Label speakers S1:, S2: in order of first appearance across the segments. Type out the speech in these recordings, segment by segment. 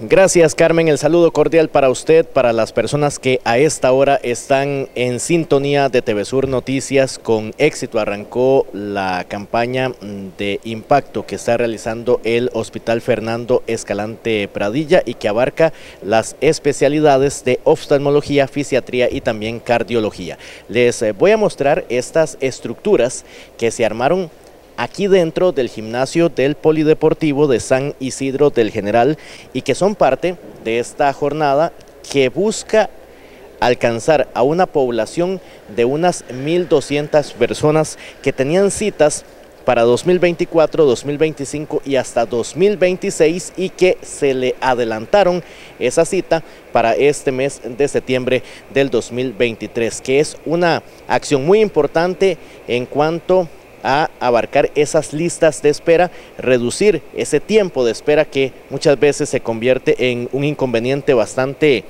S1: Gracias Carmen, el saludo cordial para usted, para las personas que a esta hora están en sintonía de TV Sur Noticias. Con éxito arrancó la campaña de impacto que está realizando el Hospital Fernando Escalante Pradilla y que abarca las especialidades de oftalmología, fisiatría y también cardiología. Les eh, voy a mostrar estas estructuras que se armaron aquí dentro del gimnasio del Polideportivo de San Isidro del General y que son parte de esta jornada que busca alcanzar a una población de unas 1.200 personas que tenían citas para 2024, 2025 y hasta 2026 y que se le adelantaron esa cita para este mes de septiembre del 2023, que es una acción muy importante en cuanto a abarcar esas listas de espera, reducir ese tiempo de espera que muchas veces se convierte en un inconveniente bastante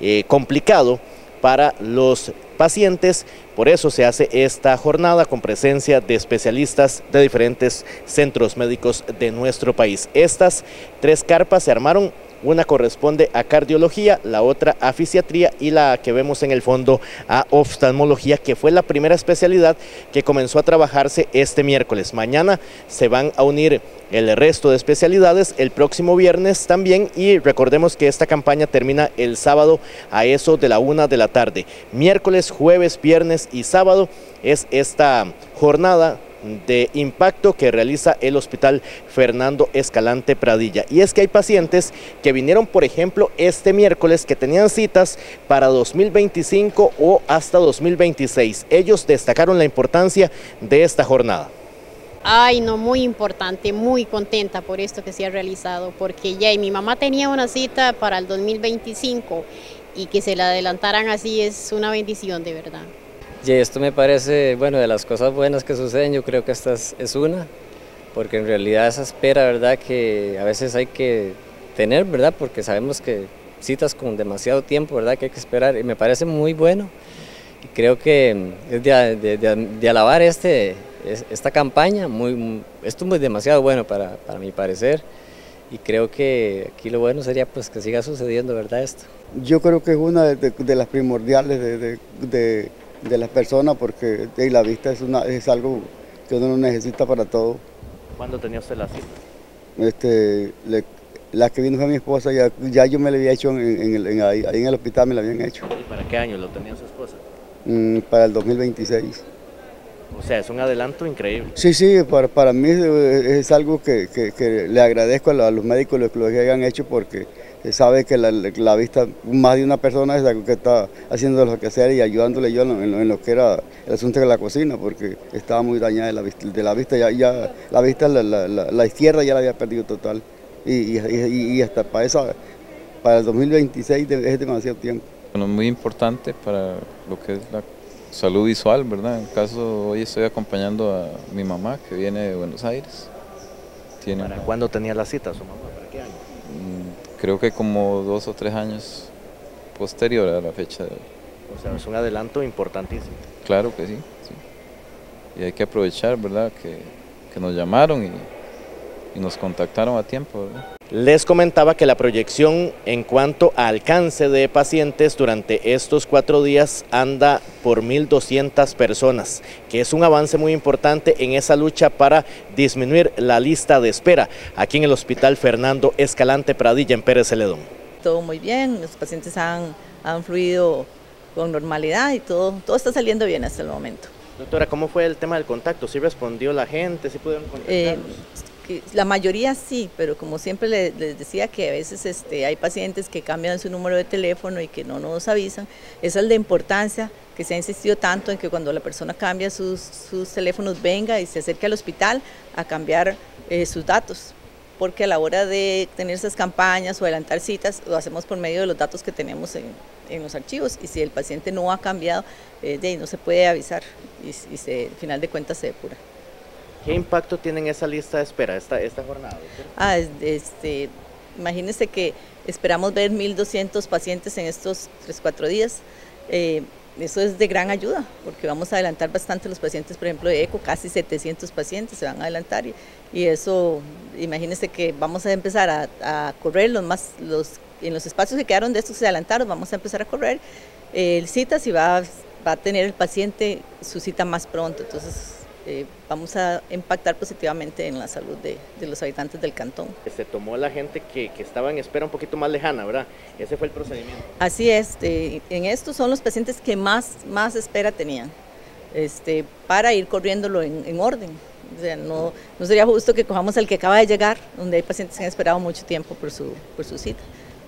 S1: eh, complicado para los pacientes. Por eso se hace esta jornada con presencia de especialistas de diferentes centros médicos de nuestro país. Estas tres carpas se armaron una corresponde a cardiología, la otra a fisiatría y la que vemos en el fondo a oftalmología, que fue la primera especialidad que comenzó a trabajarse este miércoles. Mañana se van a unir el resto de especialidades el próximo viernes también y recordemos que esta campaña termina el sábado a eso de la una de la tarde. Miércoles, jueves, viernes y sábado es esta jornada de impacto que realiza el Hospital Fernando Escalante Pradilla. Y es que hay pacientes que vinieron, por ejemplo, este miércoles que tenían citas para 2025 o hasta 2026. Ellos destacaron la importancia de esta jornada.
S2: Ay, no, muy importante, muy contenta por esto que se ha realizado, porque ya mi mamá tenía una cita para el 2025 y que se la adelantaran así es una bendición de verdad.
S3: Y esto me parece, bueno, de las cosas buenas que suceden, yo creo que esta es, una, porque en realidad esa espera, ¿verdad? Que a veces hay que tener, ¿verdad? Porque sabemos que citas con demasiado tiempo, ¿verdad? Que hay que esperar, y me parece muy bueno. Y creo que es de, alabar este, esta campaña, muy, esto es demasiado bueno para, para mi parecer y creo que aquí lo bueno sería pues que siga sucediendo, ¿verdad? Esto.
S4: Yo creo que es una de, las primordiales de, de las personas porque la vista es, una, es algo que uno necesita para todo.
S1: ¿Cuándo tenía usted la cita?
S4: Este, la que vino fue mi esposa, ya, ya yo me la había hecho en, el, ahí, en el hospital, me la habían hecho.
S1: ¿Y para qué año lo tenía su esposa?
S4: Mm, para el 2026.
S1: O sea, es un adelanto increíble.
S4: Sí, sí, para, para mí es, algo que, que, le agradezco a los médicos lo que hayan hecho porque sabe que la, vista, más de una persona es la que está haciendo lo que hacer y ayudándole yo en, lo que era el asunto de la cocina, porque estaba muy dañada de la vista, de la vista ya, ya la vista, la, izquierda ya la había perdido total. Y, y, hasta para esa, para el 2026 es demasiado tiempo.
S5: Bueno, muy importante para lo que es la salud visual, ¿verdad? En caso, hoy estoy acompañando a mi mamá que viene de Buenos Aires.
S1: Tiene ¿Para cuándo tenía la cita su mamá? ¿Para qué año?
S5: Mm, creo que como dos o tres años posterior a la fecha de hoy.
S1: O sea, es un adelanto importantísimo.
S5: Claro que sí, sí. Y hay que aprovechar, ¿verdad? Que, que nos llamaron y y nos contactaron a tiempo.
S1: Les comentaba que la proyección en cuanto a alcance de pacientes durante estos cuatro días anda por 1.200 personas, que es un avance muy importante en esa lucha para disminuir la lista de espera aquí en el Hospital Fernando Escalante Pradilla en Pérez Celedón.
S6: Todo muy bien, los pacientes han, han fluido con normalidad y todo, todo está saliendo bien hasta el momento.
S1: Doctora, ¿cómo fue el tema del contacto? ¿Sí respondió la gente? ¿Sí pudieron contactar? Eh,
S6: la mayoría sí, pero como siempre les, decía que a veces este, hay pacientes que cambian su número de teléfono y que no nos avisan, esa es la importancia que se ha insistido tanto en que cuando la persona cambia sus, teléfonos venga y se acerque al hospital a cambiar eh, sus datos, porque a la hora de tener esas campañas o adelantar citas lo hacemos por medio de los datos que tenemos en, los archivos y si el paciente no ha cambiado, eh, no se puede avisar y, y se, al final de cuentas se depura.
S1: ¿Qué impacto tiene en esa lista de espera esta, esta jornada?
S6: Ah, este, imagínense que esperamos ver 1.200 pacientes en estos 3-4 días. Eh, eso es de gran ayuda, porque vamos a adelantar bastante los pacientes, por ejemplo, de ECO, casi 700 pacientes se van a adelantar y, eso imagínense que vamos a empezar a, correr los más, los, en los espacios que quedaron de estos se adelantaron, vamos a empezar a correr eh, citas y va, va a tener el paciente su cita más pronto. Entonces, eh, vamos a impactar positivamente en la salud de, los habitantes del cantón.
S1: Se tomó la gente que, estaba en espera un poquito más lejana, ¿verdad? Ese fue el procedimiento.
S6: Así es, en estos son los pacientes que más, más espera tenían, este, para ir corriéndolo en, orden. O sea, no, no sería justo que cojamos al que acaba de llegar, donde hay pacientes que han esperado mucho tiempo por su, por su cita.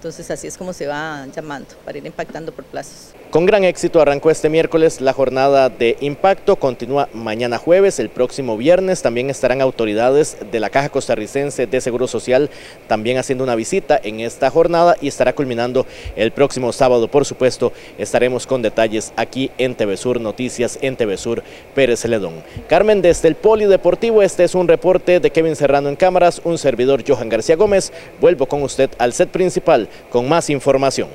S6: Entonces así es como se va llamando, para ir impactando por plazos.
S1: Con gran éxito arrancó este miércoles la jornada de impacto, continúa mañana jueves, el próximo viernes. También estarán autoridades de la Caja Costarricense de Seguro Social también haciendo una visita en esta jornada y estará culminando el próximo sábado, por supuesto, estaremos con detalles aquí en TV Sur Noticias, en TV Sur Pérez Celedón. Carmen, desde el Polideportivo, este es un reporte de Kevin Serrano en cámaras, un servidor Johan García Gómez, vuelvo con usted al set principal con más información.